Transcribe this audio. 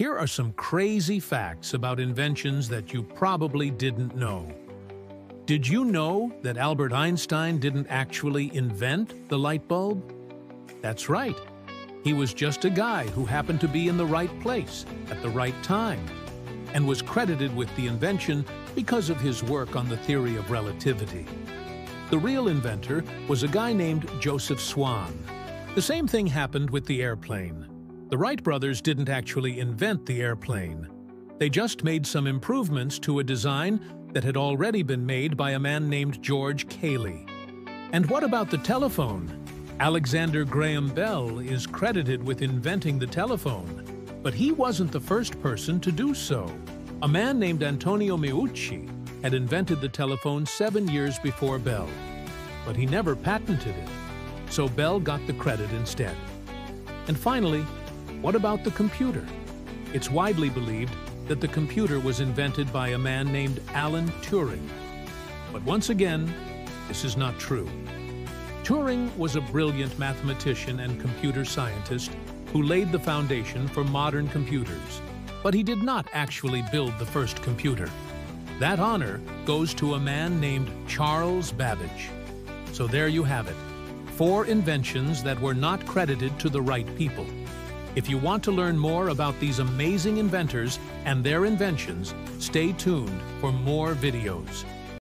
Here are some crazy facts about inventions that you probably didn't know. Did you know that Albert Einstein didn't actually invent the light bulb? That's right. He was just a guy who happened to be in the right place at the right time and was credited with the invention because of his work on the theory of relativity. The real inventor was a guy named Joseph Swan. The same thing happened with the airplane. The Wright brothers didn't actually invent the airplane. They just made some improvements to a design that had already been made by a man named George Cayley. And what about the telephone? Alexander Graham Bell is credited with inventing the telephone, but he wasn't the first person to do so. A man named Antonio Meucci had invented the telephone seven years before Bell, but he never patented it, so Bell got the credit instead. And finally, what about the computer? It's widely believed that the computer was invented by a man named Alan Turing. But once again, this is not true. Turing was a brilliant mathematician and computer scientist who laid the foundation for modern computers, but he did not actually build the first computer. That honor goes to a man named Charles Babbage. So there you have it, four inventions that were not credited to the right people. If you want to learn more about these amazing inventors and their inventions, stay tuned for more videos.